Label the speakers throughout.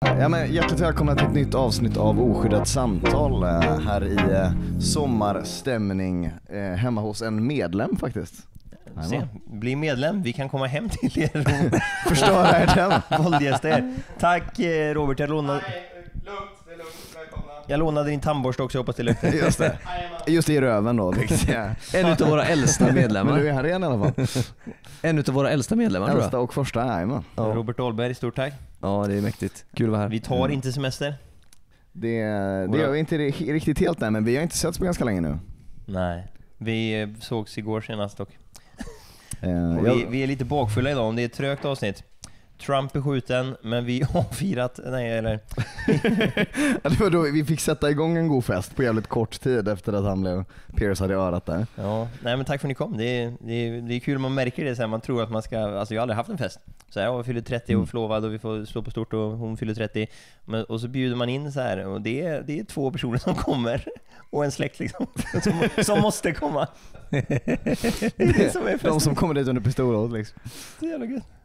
Speaker 1: Ja, men hjärtligt välkomna till ett nytt avsnitt av Oskyddat samtal eh, här i eh, sommarstämning eh, hemma hos en medlem faktiskt.
Speaker 2: Se, bli medlem, vi kan komma hem till er och
Speaker 1: Förstöra er den.
Speaker 2: Tack Robert, jag
Speaker 3: är lugnt.
Speaker 2: Jag lånade din tandborste också, hoppas det lugnt.
Speaker 1: Just det. Just det, i röven då.
Speaker 4: En utav våra äldsta
Speaker 1: Men du
Speaker 4: medlemmar.
Speaker 1: är här igen i alla fall.
Speaker 4: En utav våra äldsta medlemmar tror
Speaker 1: Äldsta
Speaker 4: jag.
Speaker 1: och första, jajamän.
Speaker 4: Ja.
Speaker 2: Robert Dahlberg, stort tack.
Speaker 4: Ja, det är mäktigt. Kul att vara här.
Speaker 2: Vi tar inte semester.
Speaker 1: Det, det gör vi inte ri- riktigt helt än, men vi har inte setts på ganska länge nu.
Speaker 2: Nej. Vi eh, sågs igår senast dock.
Speaker 1: Eh,
Speaker 2: vi, vi är lite bakfulla idag, om det är ett trögt avsnitt. Trump är skjuten, men vi har firat, nej eller
Speaker 1: Ja, det var då vi fick sätta igång en god fest på jävligt kort tid efter att han blev piercad i örat där.
Speaker 2: Ja, nej men tack för att ni kom. Det är, det är, det är kul, man märker det sen, man tror att man ska, alltså jag har aldrig haft en fest. Så här, ja, jag fyller 30 och förlovad och vi får slå på stort och hon fyller 30. Men, och så bjuder man in så här och det är, det är två personer som kommer. Och en släkt liksom, som, som måste komma. Det är det som är
Speaker 1: De som kommer dit under pistolhot liksom.
Speaker 2: Så jävla gött.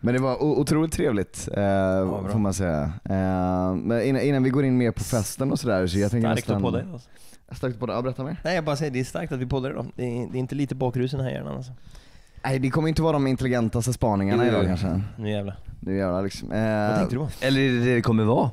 Speaker 1: Men det var otroligt trevligt, eh,
Speaker 2: bra.
Speaker 1: får man säga. Eh, men innan, innan vi går in mer på festen och sådär, så jag
Speaker 2: Starkt att podda idag. alltså.
Speaker 1: Starkt på det, ja, berätta mer.
Speaker 2: Nej jag bara säger, det är starkt att vi poddar idag. Det är, det är inte lite bakrusen här hjärnan alltså.
Speaker 1: Nej det kommer inte vara de intelligentaste spaningarna idag kanske.
Speaker 2: Nu jävlar.
Speaker 1: Nu jävlar liksom.
Speaker 2: Vad
Speaker 1: Eh,
Speaker 2: tänkte du på?
Speaker 4: Eller är det det det kommer vara?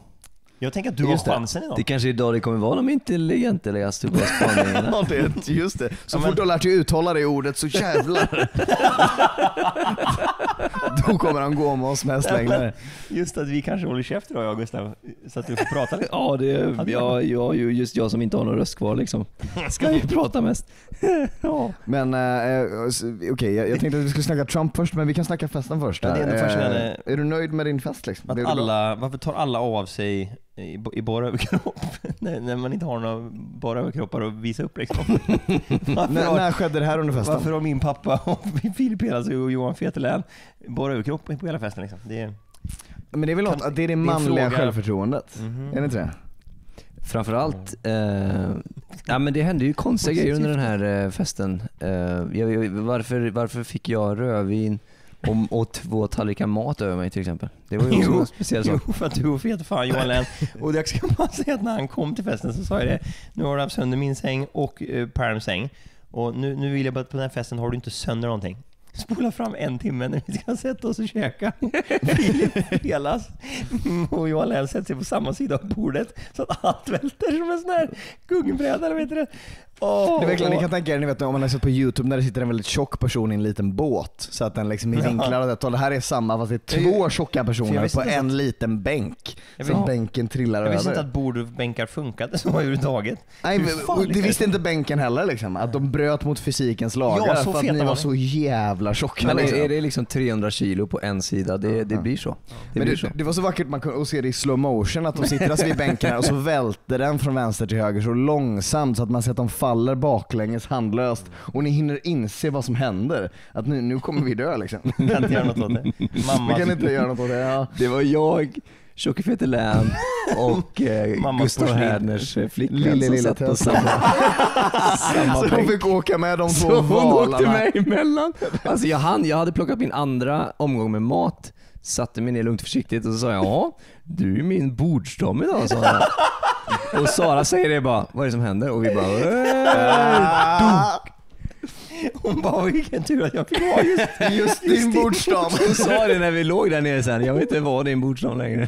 Speaker 2: Jag tänker att du har
Speaker 4: Just det.
Speaker 2: chansen idag.
Speaker 4: Det kanske är idag det kommer vara de intelligentligaste på spaningarna.
Speaker 1: Ja, det, just det. Så
Speaker 2: Ja,
Speaker 1: fort
Speaker 2: men-
Speaker 1: du har lärt dig uttala det ordet så jävlar. Då kommer han gå med oss med hästlängder.
Speaker 2: Just att vi kanske håller käft idag jag och Gustav, så att du får prata lite.
Speaker 4: Ja, det är ja, ja, ju just jag som inte har någon röst kvar liksom. Ska ju prata mest. ja.
Speaker 1: Men eh, s- okej, jag, jag tänkte att vi skulle snacka Trump först, men vi kan snacka festen först.
Speaker 2: Ja, är
Speaker 1: Eh, är du nöjd med din fest liksom?
Speaker 2: Att alla, varför tar alla av sig i, i bara överkropp? när, när man inte har några bara överkroppar att visa upp liksom. varför,
Speaker 1: När,
Speaker 2: har,
Speaker 1: när skedde det här under festen?
Speaker 2: varför har min pappa och Filip Hedlund och Johan Fetelän bara överkropp på hela festen liksom? Det är,
Speaker 1: Men det är väl något, att det är det manliga
Speaker 2: fråga-
Speaker 1: självförtroendet?
Speaker 2: Mhm.
Speaker 1: Är det inte det?
Speaker 4: Framförallt, eh, ja men det hände ju konstiga grejer under den här eh, festen. Eh, jag, varför, varför fick jag rödvin och, och två tallrikar mat över mig till exempel? Det var ju också en speciell sak.
Speaker 2: Jo, för att du fet fan Johan Län. Och jag ska bara säga att när han kom till festen så sa jag det. Nu har du haft sönder min säng och eh, Perms säng. Och nu, nu vill jag bara att på den här festen har du inte sönder någonting. Spola fram en timme när vi ska sätta oss och käka. Filip Felas och Johan Län sätter sig på samma sida av bordet så att allt välter som en sån här gungbräda, eller vet du det? Åh,
Speaker 1: Det är verkligen, ni kan tänka er, ni vet om man har sett på youtube när det sitter en väldigt tjock person i en liten båt. Så att den liksom är
Speaker 2: Ja.
Speaker 1: vinklad åt ett håll. Det här är samma fast det är två tjocka personer på en liten bänk.
Speaker 2: Jag
Speaker 1: Så
Speaker 2: vet-
Speaker 1: bänken trillar
Speaker 2: Jag visste
Speaker 1: över.
Speaker 2: inte att bord och bänkar funkade så överhuvudtaget.
Speaker 1: Nej, men- det visste inte bänken heller liksom. Att de bröt mot fysikens lagar
Speaker 2: Ja, så
Speaker 1: för att ni
Speaker 2: var
Speaker 1: så jävla tjocka.
Speaker 4: Men
Speaker 1: liksom.
Speaker 4: är det liksom 300 kilo på en sida? Det, det blir så. Det
Speaker 1: Men
Speaker 4: blir
Speaker 1: det,
Speaker 4: så.
Speaker 1: det var så vackert man kunde att se det i slow motion att de sitter alltså vid bänken här och så välter den från vänster till höger så långsamt så att man ser att de faller baklänges handlöst och ni hinner inse vad som händer. Att nu, nu kommer vi dö liksom.
Speaker 2: Jag kan inte göra något åt det. Mamma,
Speaker 1: Vi kan inte göra något åt det. Ja.
Speaker 4: Det var jag, Tjocke Fete Län och eh, Gustav. Herners eh, flickvän
Speaker 1: Lille,
Speaker 4: som
Speaker 1: lille
Speaker 4: satt på samma, samma
Speaker 1: Så
Speaker 4: bänk.
Speaker 1: fick åka med de två
Speaker 4: Så hon åkte
Speaker 1: valarna.
Speaker 4: mig emellan. Alltså jag, hann, jag hade plockat min andra omgång med mat, satte mig ner lugnt försiktigt och så sa jag ja, du är min bordsdam idag sa jag. Och Sara säger det bara, vad är det som händer? Och vi bara "Äh."
Speaker 2: hon bara vilken tur att jag fick vara just,
Speaker 1: Just din bordsdam.
Speaker 4: Hon sa det när vi låg där nere sen, jag vet inte vad din bordsdam längre.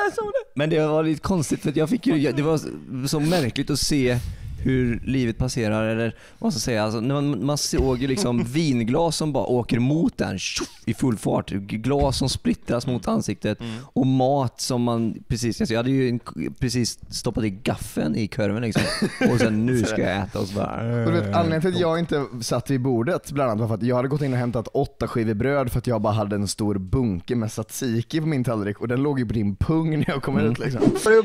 Speaker 4: Men det var lite konstigt för att jag fick ju, det var så märkligt att se hur livet passerar eller vad ska jag säga, alltså, man, man såg ju liksom vinglas som bara åker mot den tjoff, i full fart. Glas som splittras mot ansiktet och mat som man precis, alltså jag hade ju en, precis stoppat i gaffeln i kurven liksom. Och sen nu ska jag äta och så bara...
Speaker 1: Och du vet, anledningen till att jag inte satt vid bordet bland annat var för att jag hade gått in och hämtat åtta skivor bröd för att jag bara hade en stor bunke med tzatziki på min tallrik och den låg ju på din pung när jag kom ut liksom.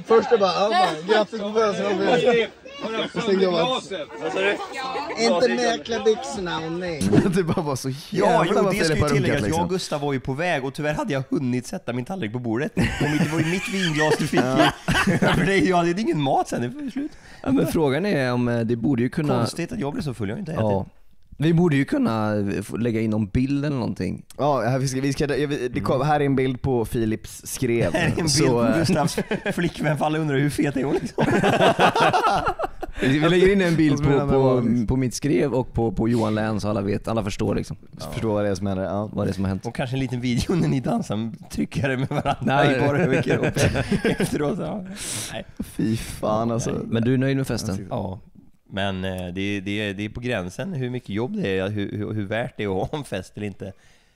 Speaker 1: Först bara, grattis på födelsedagen. Så tänkte jag bara, inte med klä byxorna och nej. Det bara var så
Speaker 2: Ja,
Speaker 1: jävla
Speaker 2: jo,
Speaker 1: vad
Speaker 2: det ska ju
Speaker 1: har
Speaker 2: tilläggas. Jag
Speaker 1: liksom.
Speaker 2: och Gustav var ju på väg och tyvärr hade jag hunnit sätta min tallrik på bordet. Och mitt- det var ju mitt vinglas du fick i. För det, jag hade ingen mat sen, det var slut.
Speaker 4: Ja, men frågan är om eh, det borde ju kunna...
Speaker 2: Konstigt att jag blev så full, jag har inte ätit.
Speaker 4: Ja. Vi borde ju kunna få lägga in någon bild eller någonting.
Speaker 1: Ja, här, vi ska, vi ska, det kom, här är en bild på Philips skrev.
Speaker 2: Här är en bild
Speaker 1: Så,
Speaker 2: på
Speaker 1: eh,
Speaker 2: Gustavs flickvän för alla undrar hur fet är hon liksom.
Speaker 4: Vi lägger in en bild på, på,
Speaker 1: du?
Speaker 4: på mitt skrev och på, på Johan Län så alla vet, alla förstår liksom
Speaker 1: Förstår vad det är som händer. Ja.
Speaker 4: vad det är som har hänt.
Speaker 2: Och kanske en liten video när ni dansar tryckare med varandra
Speaker 4: Nej.
Speaker 2: i bara överkropp efteråt. Ja. Nej.
Speaker 1: Fy fan alltså.
Speaker 4: Men du är nöjd med festen?
Speaker 2: Ja, men eh, det, är- det, det är på gränsen hur mycket jobb det är, hur, hur, hur värt det är att ha en fest eller inte.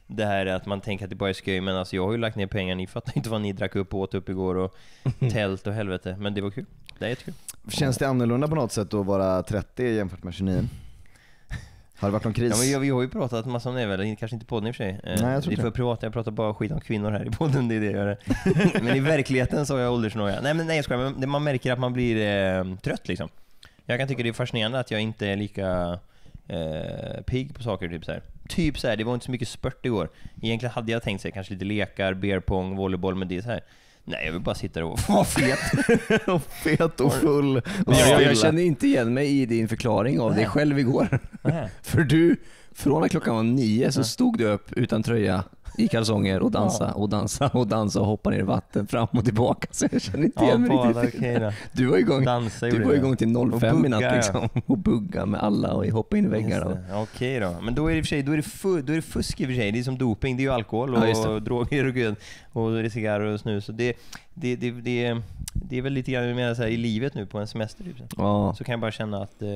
Speaker 2: Det här är att man tänker att det bara är skoj, men alltså jag har ju lagt ner pengar, ni fattar inte vad ni drack upp och åt upp igår och tält och helvete. Men det var kul. Det är jättekul.
Speaker 1: Känns det annorlunda på något sätt att vara 30 jämfört med 29? Har det varit någon kris?
Speaker 2: Ja, men jag, vi har ju pratat massa om det väl, kanske inte podden i och för sig. Eh,
Speaker 1: Nej, jag tror
Speaker 2: det är för privat, jag pratar bara skit om kvinnor här i podden, det är det jag gör. men i verkligheten så har jag åldersnoja. Nej men nej jag skojar, men man märker att man blir eh, trött liksom. Jag kan tycka det är fascinerande att jag inte är lika eh, pigg på saker, typ så här. Typ så här, det var inte så mycket spurt igår. Egentligen hade jag tänkt sig kanske lite lekar, beerpong, volleyboll, men det är så här. Nej, jag vill bara sitta och vara fet.
Speaker 1: Fet och full och
Speaker 4: jag, jag känner inte igen mig i din förklaring av dig
Speaker 2: Nej.
Speaker 4: själv igår. För du, från att klockan var nio så stod du upp utan tröja i kalsonger och dansa och dansa och dansa och hoppa ner i vatten fram och tillbaka. Så jag känner inte igen mig riktigt. Du var igång,
Speaker 2: Dansa
Speaker 4: du var igång till
Speaker 2: Och
Speaker 4: 05 i natt liksom. Och bugga med alla och hoppa in i väggar. Och...
Speaker 2: Okej då. Men då är det och för sig, då är det, fu- då är det fusk i och för sig. Det är som doping, det är ju alkohol och
Speaker 4: Ja,
Speaker 2: droger och gud, och det är cigarrer och snus. Så det, det, det, det, det är väl lite grann jag menar så här, i livet nu på en semester typ.
Speaker 4: Ja.
Speaker 2: Så kan jag bara känna att eh,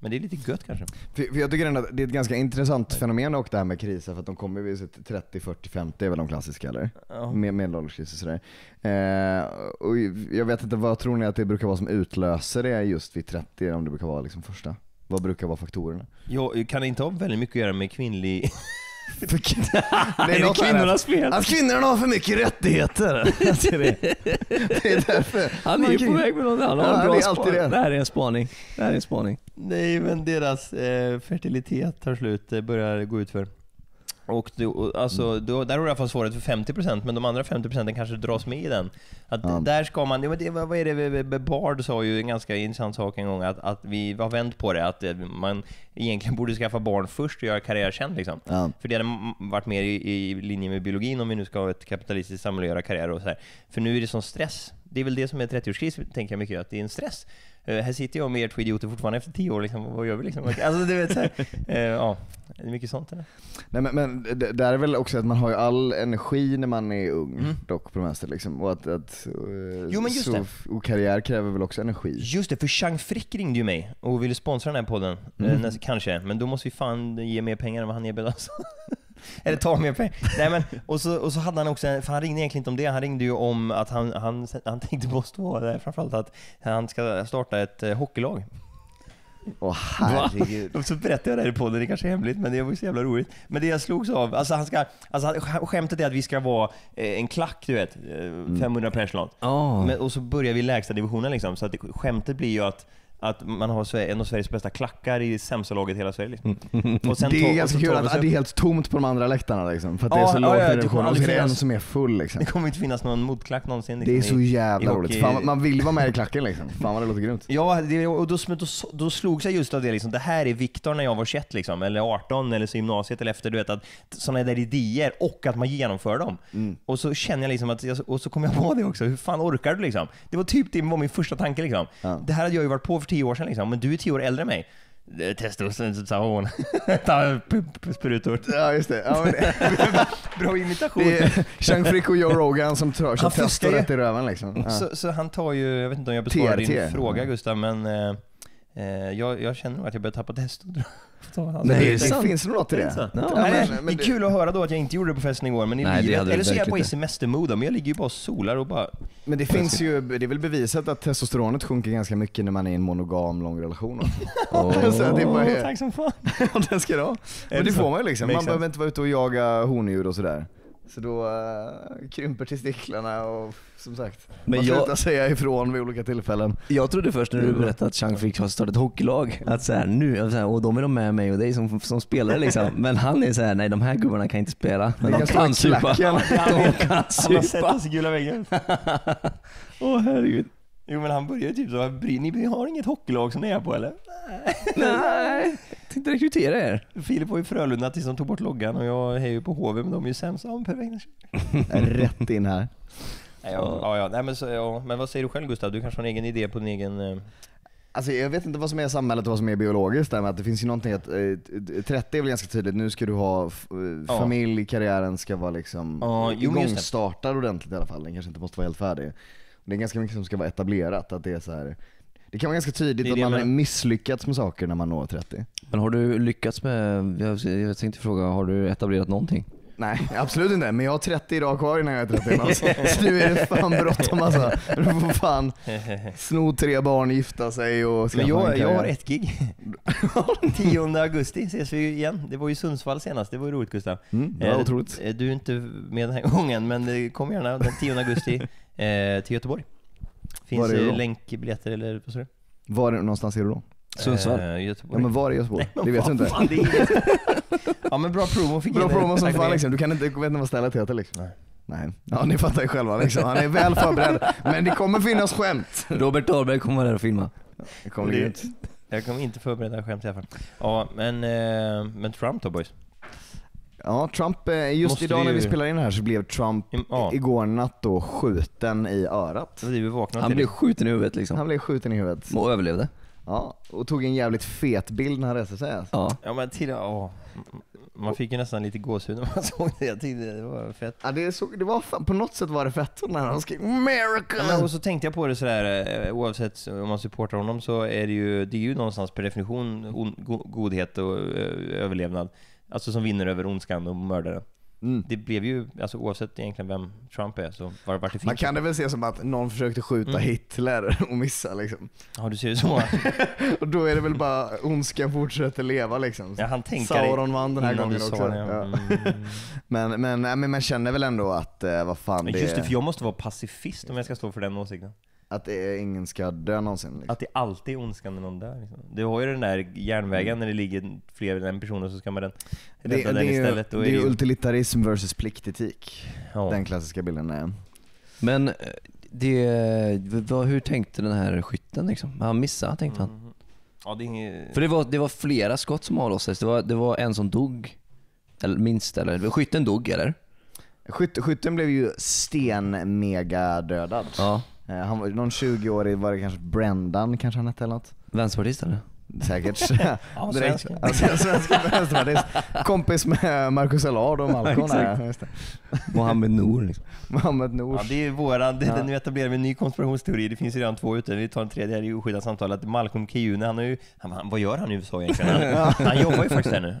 Speaker 2: men det är lite gött kanske.
Speaker 1: För, för jag tycker ändå att det är ett ganska intressant fenomen och det här med kriser för att de kommer vid sitt 30, 40, 50 är väl de klassiska eller?
Speaker 2: Ja.
Speaker 1: Med medelålderskriser sådär. Eh, och jag vet inte, vad tror ni att det brukar vara som utlöser det just vid 30 om det brukar vara liksom första? Vad brukar vara faktorerna?
Speaker 2: Jag kan det inte ha väldigt mycket att göra med kvinnlig...
Speaker 1: Det
Speaker 4: Är det kvinnornas fel?
Speaker 1: Att kvinnorna har för mycket rättigheter! Alltså det, det är därför.
Speaker 4: Han är ju på väg med något annat.
Speaker 1: Ja,
Speaker 4: bra
Speaker 1: det är det.
Speaker 4: det här är en spaning. Det här är en spaning.
Speaker 2: Nej, men deras eh, fertilitet tar slut, eh, börjar gå ut för. Och då, och alltså, då, där har du i alla fall svaret för 50% men de andra 50% kanske dras med i den. Att
Speaker 1: Ja.
Speaker 2: där ska man, ja, det, vad är det, Bard sa ju en ganska intressant sak en gång, att, att vi har vänt på det, att eh, man egentligen borde skaffa barn först och göra karriär sen liksom.
Speaker 1: Ja.
Speaker 2: För det hade varit mer i, i linje med biologin om vi nu ska ha ett kapitalistiskt samhälle och göra karriär och så här. För nu är det sån stress. Det är väl det som är 30-årskris, tänker jag mycket, att det är en stress. Eh, här sitter jag med er två idioter fortfarande efter 10 år, liksom, vad gör vi liksom? Alltså du vet såhär, uh, ja, det är mycket sånt eller?
Speaker 1: Nej men, men det, det är väl också att man har ju all energi när man är ung
Speaker 2: Mm.
Speaker 1: dock på det mesta liksom. Och att, att eh,
Speaker 2: Jo, men just
Speaker 1: så,
Speaker 2: det.
Speaker 1: Och karriär kräver väl också energi.
Speaker 2: Just det, för Chang Frick ringde ju mig och ville sponsra den här podden, eh,
Speaker 1: Mm.
Speaker 2: kanske, men då måste vi fan ge mer pengar än vad han erbjöd oss. Eller ta mer pengar. Nej men, och så, och så hade han också, för han ringde egentligen inte om det, han ringde ju om att han, han, han tänkte på stå där, framförallt att han ska starta ett eh, hockeylag.
Speaker 1: Åh herregud.
Speaker 2: Och så berättade jag det här i podden, det kanske är hemligt, men det var ju så jävla roligt. Men det jag slogs av, alltså han ska, alltså skämtet är att vi ska vara eh, en klack, du vet, eh, 500 pers eller något.
Speaker 4: Ja.
Speaker 2: Men, och så börjar vi i lägsta divisionen liksom, så att det, skämtet blir ju att att man har en av Sveriges bästa klackar i sämsta laget i hela Sverige. Liksom. Och sen
Speaker 1: Det är ganska kul att
Speaker 2: oss
Speaker 1: det är helt tomt på de andra läktarna liksom. För att det är
Speaker 2: Ja,
Speaker 1: så
Speaker 2: ja,
Speaker 1: lågt
Speaker 2: ja,
Speaker 1: divisionen och så är det en som är full liksom.
Speaker 2: Det kommer inte finnas någon motklack någonsin.
Speaker 1: Det är
Speaker 2: liksom,
Speaker 1: så jävla
Speaker 2: i
Speaker 1: roligt. Fan, man vill vara med i klacken liksom. Fan vad det låter grymt.
Speaker 2: Ja, det, och då, då, då slogs jag just av det liksom. Det här är Viktor när jag var 21 liksom, eller 18 eller så gymnasiet eller efter, du vet att sådana där idéer och att man genomför dem.
Speaker 1: Mm.
Speaker 2: Och så känner jag liksom att, och så kom jag på det också, hur fan orkar du liksom? Det var typ det var min första tanke liksom.
Speaker 1: Ja.
Speaker 2: Det här hade jag ju varit på för 10 år sedan liksom, men du är 10 år äldre än mig. Testosteron, ta p- p- sprutor.
Speaker 1: Ja just det. Ja, men
Speaker 2: Bra imitation.
Speaker 1: det är Chang Frick och Joe Rogan som tar sig
Speaker 2: ju.
Speaker 1: rätt i röven liksom. Ja.
Speaker 2: Så, så han tar ju, jag vet inte om jag besvarar din fråga Gustav, men eh, jag, jag känner nog att jag börjar tappa testo.
Speaker 1: Nej,
Speaker 4: det
Speaker 1: det, finns det något i det?
Speaker 2: Nej,
Speaker 1: men-
Speaker 2: nej,
Speaker 1: men
Speaker 2: det är
Speaker 1: det-
Speaker 2: kul att höra då att jag inte gjorde det på festen igår, men i
Speaker 4: Nej, det
Speaker 2: livet,
Speaker 4: du
Speaker 2: eller så är jag bara i semestermode, men jag ligger ju bara och solar och bara...
Speaker 1: Men det finns ju, det är väl bevisat att testosteronet sjunker ganska mycket när man är i en monogam lång relation.
Speaker 4: Åh.
Speaker 1: Så det är bara,
Speaker 2: Tack som fan!
Speaker 1: Det ska det ha. Men
Speaker 2: det
Speaker 1: det får man ju liksom. Man behöver inte vara ute och jaga hondjur och sådär. Så då uh, krymper testiklarna och som sagt,
Speaker 4: Men
Speaker 1: man
Speaker 4: jag-
Speaker 1: slutar säga ifrån vid olika tillfällen.
Speaker 4: Jag trodde först när du berättade att Chang Frick har startat ett hockeylag, att så här, nu, så här, och de är de med mig och dig som, som spelare liksom. Men han är så här, nej de här gubbarna kan inte spela. Men de
Speaker 1: kan
Speaker 4: supa. De kan
Speaker 2: Han
Speaker 4: supa.
Speaker 2: oss i gula väggen.
Speaker 4: Åh herregud.
Speaker 2: Jo men han började typ så, "Bry- ni har inget hockeylag som ni är på eller?
Speaker 4: Nej, tänkte rekrytera er.
Speaker 2: Filip var i Frölunda tills de tog bort loggan och jag är ju på HV men de är ju sämst. Ja, men.
Speaker 1: Rätt in här.
Speaker 2: Nej, ja, ja, ja. Nej, men, så, ja. men vad säger du själv Gustav? Du kanske har en egen idé på din egen... eh,
Speaker 1: Alltså jag vet inte vad som är samhället och vad som är biologiskt där med att det finns ju någonting att, eh, 30 är väl ganska tydligt, nu ska du ha f- eh,
Speaker 2: Ja.
Speaker 1: familj, karriären ska vara liksom
Speaker 2: Ja, jo, men
Speaker 1: igångstartad ordentligt i alla fall, den kanske inte måste vara helt färdig. Det är ganska mycket som ska vara etablerat, att det är så här. Det kan vara ganska tydligt
Speaker 2: Det är
Speaker 1: att
Speaker 2: det
Speaker 1: man har misslyckats med saker när man når 30.
Speaker 4: Men har du lyckats med, jag, tänkte fråga, har du etablerat någonting?
Speaker 1: Nej, absolut inte. Men jag har 30 dagar kvar innan jag är 30 alltså. Så nu är det fan bråttom alltså. Du får fan sno tre barn, gifta sig och
Speaker 2: Men
Speaker 1: en
Speaker 2: jag, jag har ett gig. 10 augusti ses vi igen. Det var ju Sundsvall senast, det var ju roligt Gustav.
Speaker 1: Mm, det var
Speaker 2: Eh,
Speaker 1: otroligt.
Speaker 2: eh, Du är inte med den här gången, men eh, kom gärna den 10 augusti till Göteborg. Finns
Speaker 1: Var är det då?
Speaker 2: länkbiljetter eller vad sa du?
Speaker 1: Var någonstans är du då?
Speaker 4: Sundsvall?
Speaker 2: Eh, Göteborg.
Speaker 1: Ja men var i Göteborg?
Speaker 2: Nej,
Speaker 1: Det vet du inte.
Speaker 2: fan, det ja men bra promo fick
Speaker 1: Bra
Speaker 2: jag.
Speaker 1: promo som fan liksom. Du kan inte, vet inte vad stället heter liksom.
Speaker 2: Nej.
Speaker 1: Nej. Ja ni fattar ju själva liksom. Han är väl förberedd. Men det kommer finnas skämt.
Speaker 4: Robert Dahlberg kommer där och filma.
Speaker 1: Det kommer
Speaker 2: Det-. Jag kommer inte förbereda skämt i alla fall. Ja, men, eh, men Trump då boys?
Speaker 1: Ja, Trump, eh, just
Speaker 2: Måste
Speaker 1: idag när vi spelar in det här så blev Trump
Speaker 2: Ja.
Speaker 1: igår natt då skjuten i örat.
Speaker 4: Han
Speaker 2: till.
Speaker 4: blev skjuten i huvudet liksom.
Speaker 1: Han blev skjuten i huvudet.
Speaker 4: Och överlevde.
Speaker 1: Ja, och tog en jävligt fet bild när han reste sig. Alltså.
Speaker 4: Ja.
Speaker 2: Ja men till, åh. Man fick ju nästan lite gåshud när man såg det. Jag tyckte det var fett.
Speaker 1: Ja, det, är så, det var på något sätt var det fett när han skrek 'America'
Speaker 2: Ja, och så tänkte jag på det sådär, eh, oavsett om man supportar honom så är det ju, det är ju någonstans per definition on, go, godhet och eh, överlevnad. Alltså som vinner över ondskan och mördaren.
Speaker 1: Mm.
Speaker 2: Det blev ju, alltså oavsett egentligen vem Trump är så var det vart det
Speaker 1: Man kan det väl se som att någon försökte skjuta
Speaker 2: Mm.
Speaker 1: Hitler och missa liksom.
Speaker 2: Ja du ser det så.
Speaker 1: Och då är det väl bara ondskan fortsätter leva liksom.
Speaker 2: Ja, han tänker
Speaker 1: Sauron vann den här gången också.
Speaker 2: det,
Speaker 1: Ja.
Speaker 2: Mm.
Speaker 1: Men, men, men man känner väl ändå att, eh, vad fan det
Speaker 2: just det,
Speaker 1: är,
Speaker 2: för jag måste vara pacifist om jag ska stå för den åsikten.
Speaker 1: Att det är, ingen ska dö någonsin. Liksom.
Speaker 2: Att det alltid är ondskan när någon dör. Liksom. Du har ju den där järnvägen när det ligger fler än en person och så ska man den
Speaker 1: Det,
Speaker 2: rädda
Speaker 1: det,
Speaker 2: den
Speaker 1: är, ju-
Speaker 2: istället. Då
Speaker 1: det
Speaker 2: är det
Speaker 1: ju utilitarism versus pliktetik.
Speaker 2: ja.
Speaker 1: Den klassiska bilden är.
Speaker 4: Men eh, det, vad, hur tänkte den här skytten liksom? Han missade tänkte han.
Speaker 2: Mm. Ja, det är.
Speaker 4: För det var, det var flera skott som avlossades. Det var, det var en som dog. Eller minst eller? Skytten dog eller?
Speaker 1: Skyt, skytten blev ju sten-mega-dödad.
Speaker 4: Ja.
Speaker 1: Eh, Han var någon 20-årig, var det kanske Brendan kanske han hette eller något?
Speaker 4: Vänsterpartist eller?
Speaker 1: Säkert.
Speaker 2: Ja,
Speaker 1: Direkt.
Speaker 2: svensk.
Speaker 1: Alltså, vänsterpartist. Kompis med Marcus Allard och Malcolm det.
Speaker 4: Mohammed Nour liksom.
Speaker 1: Mohammed
Speaker 2: Ja,
Speaker 1: Nours.
Speaker 2: det är våran, det,
Speaker 1: Ja.
Speaker 2: nu etablerar vi en ny konspirationsteori, det finns ju redan två ute, vi tar en tredje här i oskyddat samtal, att Malcolm Kiyune, han har ju, han, han, vad gör han i USA egentligen? Han, han jobbar ju faktiskt där nu.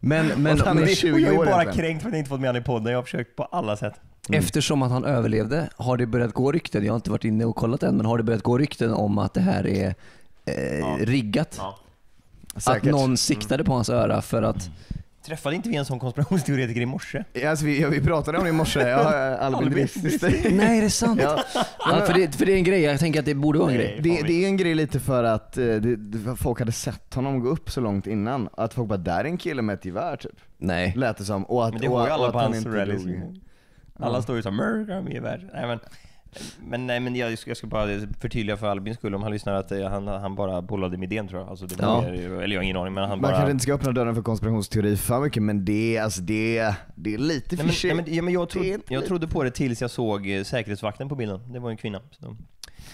Speaker 4: Men, men,
Speaker 1: Och han är
Speaker 4: men
Speaker 1: 20
Speaker 2: och jag är
Speaker 1: år
Speaker 2: ju bara
Speaker 1: egentligen.
Speaker 2: kränkt för att jag inte fått med honom i podden, jag har försökt på alla sätt.
Speaker 4: Eftersom att han överlevde, har det börjat gå rykten, jag har inte varit inne och kollat än, men har det börjat gå rykten om att det här är eh,
Speaker 2: Ja.
Speaker 4: riggat?
Speaker 2: Ja.
Speaker 4: Att någon siktade på hans öra för att
Speaker 2: Träffade inte vi en sån konspirationsteoretiker i morse?
Speaker 1: Ja, Alltså, vi, ja, vi pratade om det i morse, ja, Albin.
Speaker 4: Nej, är det sant?
Speaker 1: Ja.
Speaker 4: Ja, för, det, för det är en grej, jag tänker att det borde vara en grej.
Speaker 1: Det, det är en grej lite för att eh, det, folk hade sett honom gå upp så långt innan, att folk bara 'där är en kille med ett gevär' typ.
Speaker 4: Nej.
Speaker 1: Lät det som. Och att,
Speaker 2: Men det har ju alla på
Speaker 1: han
Speaker 2: hans
Speaker 1: inte
Speaker 2: rallys. Alla står ju såhär 'Murder me värld. Nej men, men, nej, men jag, ska, jag ska bara förtydliga för Albins skull om han lyssnar att eh, han, han bara bollade med idén tror jag. Alltså, det var
Speaker 4: Ja.
Speaker 2: mer, eller jag har ingen aning men han
Speaker 1: Man
Speaker 2: bara...
Speaker 1: kanske inte ska öppna dörren för konspirationsteori för mycket men det, alltså det, det är lite
Speaker 2: Nej, men, nej, men, ja, men jag, trodde, jag trodde på det tills jag såg eh, säkerhetsvakten på bilden. Det var en kvinna. Så då,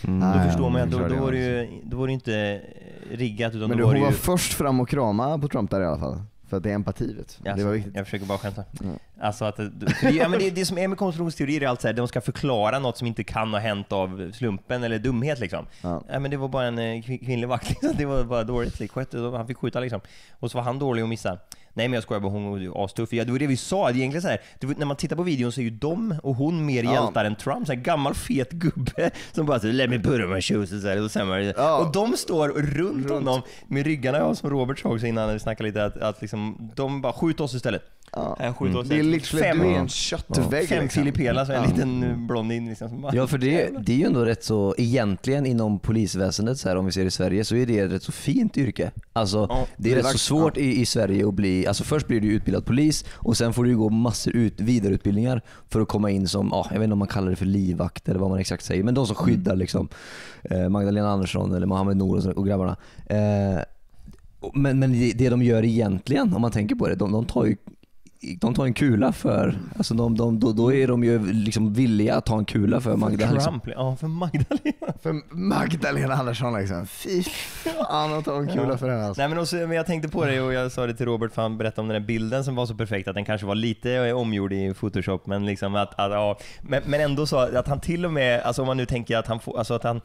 Speaker 4: Mm.
Speaker 1: Ah,
Speaker 2: då
Speaker 1: ja,
Speaker 2: förstår man att då, då, var det ju, då var det inte riggat utan
Speaker 1: Men
Speaker 2: då
Speaker 1: du,
Speaker 2: var
Speaker 1: hon
Speaker 2: det
Speaker 1: var
Speaker 2: ju...
Speaker 1: först fram och krama på Trump där i alla fall. För att det är empati vet du.
Speaker 2: Ja,
Speaker 1: Det var viktigt.
Speaker 2: Jag försöker bara skämta.
Speaker 1: Mm.
Speaker 2: Alltså att, det- ja, men det, det som är med konspirationsteorier är allt så här, de ska förklara något som inte kan ha hänt av slumpen eller dumhet liksom.
Speaker 1: Ja.
Speaker 2: Ja, men det var bara en eh, kvin- kvinnlig vakt liksom. Det var bara dåligt. Liksom. Han fick skjuta liksom. Och så var han dålig att missa. Nej men jag skojar bara, hon var ju astuff. Ja, det var det vi sa. Det är egentligen så här, det var, när man tittar på videon så är ju de och hon mer
Speaker 1: Ja.
Speaker 2: hjältar än Trump. Så här gammal fet gubbe som bara så let me put on my shoes och så här, och, var det,
Speaker 1: Ja.
Speaker 2: och de står runt,
Speaker 1: Runt.
Speaker 2: honom med ryggarna, ja, som Robert sa också innan när vi snackade lite, att, att liksom, de bara skjut oss istället.
Speaker 1: Ja.
Speaker 2: Skjuter åt
Speaker 1: Det är literally,
Speaker 2: fem,
Speaker 1: du är en köttvägg
Speaker 2: fem
Speaker 1: liksom.
Speaker 2: Filip Hela, så en
Speaker 1: Ja.
Speaker 2: liten blondin liksom. Som bara,
Speaker 4: Ja för det, det är ju ändå rätt så, egentligen inom polisväsendet så här, om vi ser i Sverige, så är det ett rätt så fint yrke. Alltså
Speaker 2: Ja,
Speaker 4: det är
Speaker 1: det är
Speaker 4: rätt så svårt i, i Sverige att bli, alltså först blir du utbildad polis och sen får du gå massor ut, vidareutbildningar för att komma in som, ja, jag vet inte om man kallar det för livvakt eller vad man exakt säger, men de som skyddar liksom eh, Magdalena Andersson eller Mohammed Nour och, och grabbarna. Eh, men men det, det de gör egentligen, om man tänker på det, de, de tar ju de tar en kula för, alltså de, de, då, då är de ju liksom villiga att ta en kula för Magda. Liksom.
Speaker 2: Trump, ja för Magdalena.
Speaker 1: För Magdalena Andersson liksom. Fy fan att ta en kula för henne alltså.
Speaker 2: Nej men, också, men jag tänkte på det och jag sa det till Robert för han berättade om den där bilden som var så perfekt att den kanske var lite omgjord i photoshop men liksom att, att ja, men, men ändå så att han till och med, alltså om man nu tänker att han får, alltså att han